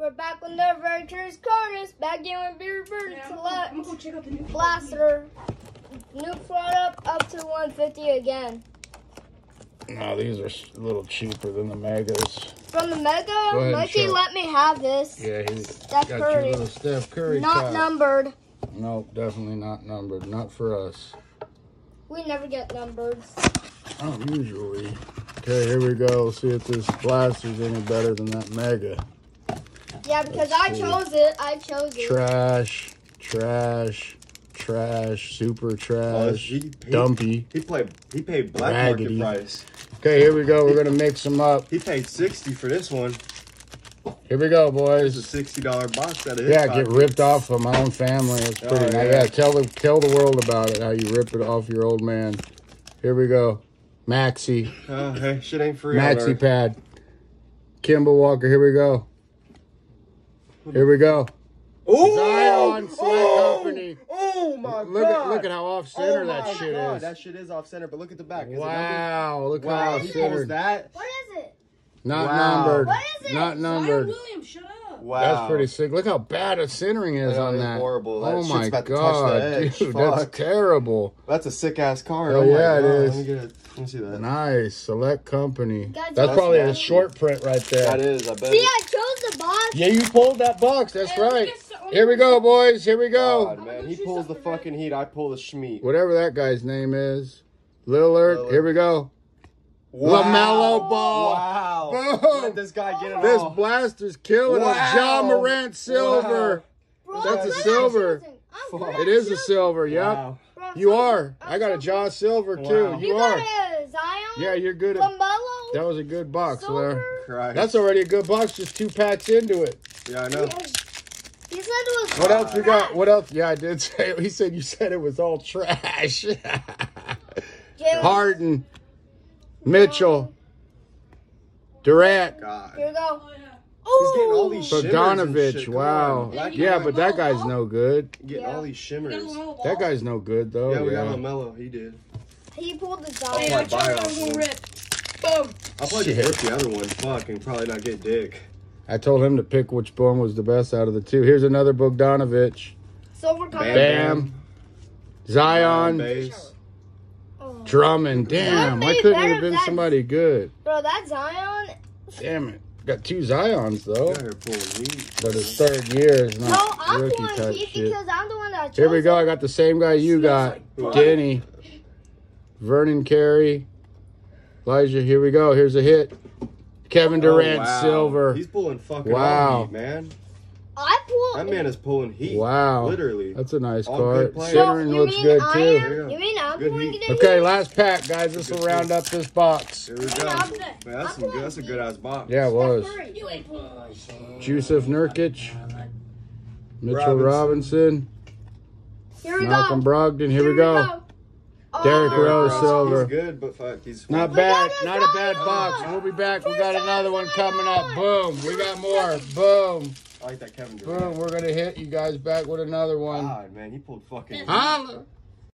We're back with the very curious corners. Back in with Beer Bird Yeah, I'm to gonna, I'm gonna go check out the new Blaster. New float up up to 150 again. No, these are a little cheaper than the megas. From the Mega, Go ahead Mikey let me have this. Yeah, he's Steph got Curry. your little Steph Curry Not top. numbered. No, definitely not numbered. Not for us. We never get numbered. Not usually. Okay, here we go. Let's see if this blaster's any better than that mega. Yeah, because Let's I see. chose it. I chose it. Trash, trash, trash, super Oh, trash, he, he, dumpy. He played. He paid black Raggedy. market price. Okay, here we go. We're gonna mix them up. He paid sixty for this one. Here we go, boys. It's a boys. sixty dollar box out of his Yeah, pocket. get ripped off of my own family. It's Oh, pretty nice. yeah. Yeah, tell the tell the world about it. How you rip it off your old man. Here we go. Maxi, Oh, hey, shit ain't free. Maxi pad. Kemba Walker. Here we go. Here we go. Ooh! Zion Sled oh! Company. Oh my Look god! at look at how off oh center oh that shit god, is. That shit is off center, but look at the back. Is Wow, look? Wow, how he off pulls centered. that. What is it? Not Wow. numbered. What is it? Not Zion numbered. Williams, shut up. Wow, That's pretty sick. Look how bad a centering is Yeah, on it's that. horrible. That oh shit's my about to touch god, the edge. dude, that's terrible. That's a sick ass car. Oh, oh, my yeah, it God. is. Let me get it. Let me see that. Nice, select company. Guys, That's that's probably a short print right there. That is. I bet. See, I chose the box. Yeah, you pulled that box. That's Hey, right. get some- Here we go, boys. Here we go. Oh, God, man, he pulls the fucking heat. I pull the schmeat. Whatever that guy's name is. Lillard. Lillard. Here we go. LaMelo Ball. Wow. Boom. Let this guy get it This all. blaster's killing Wow. it. Ja Morant silver. Bro, That's a silver. choosing. I'm Fuck. good at It is a silver. Yep. Wow. You are. I'm got a Jaw good. silver too. Wow. You You are. got a Zion. Yeah, you're good at. Lamelo. That was a good box silver. there. Christ. That's already a good box. Just two packs into it. Yeah, I know. He said it was. What else we got? What else? Yeah, I did say. He said you said it was all trash. Jalen, Harden, Mitchell, Durant, God. Here we go. Oh, yeah. He's getting all these shimmers Bogdanovich. Wow. Black Yeah, but that guy's no good. Getting Yeah. all these shimmers. got LaMelo Ball. That guy's no good though. Yeah, we Yeah. got Lamelo. He did. He pulled the Hey, Zion. I my told you I buyout was gonna one. rip. Boom. I'll probably Shit. just rip the other one. Fuck, and probably not get dick. I told him to pick which one was the best out of the two. Here's another Bogdanovich. Silver. Bam. Bam. Zion. Base. Oh. Drummond. Damn. Why couldn't it have been somebody good? Bro, that Zion. Damn it. Got two Zions though. Got her. But his third year is No, not I'm rookie pulling type shit. because I'm the one that Here we go. I got the same guy you got. Smells Denny. Vernon Carey. Elijah. Here we go. Here's a hit. Kevin oh, Durant Oh, wow. silver. He's pulling fucking Wow. heat, man. I pulled. That man is pulling heat. Wow. Literally. That's a nice All card. good players. So, looks mean good I too. am- You mean I'm Good pulling heat. it? Okay, last pack, guys. This will round pick. up this box. Here we go. Man, that's some good. That's a good ass box. Yeah, it was. Joseph ain't Nurkic. Mitchell Robinson. Robinson. Here we Malcolm go. Brogdon. Here we go. Oh, Derrick Derrick Rose Rose, silver. He's good, but fuck, he's Not bad. Not a bad Zion. box. We'll be back. We got another one coming up. Boom. We got more. Boom. I like that Kevin Durant. Boom. We're going to hit you guys back with another one. God, man, he pulled fucking. Holla.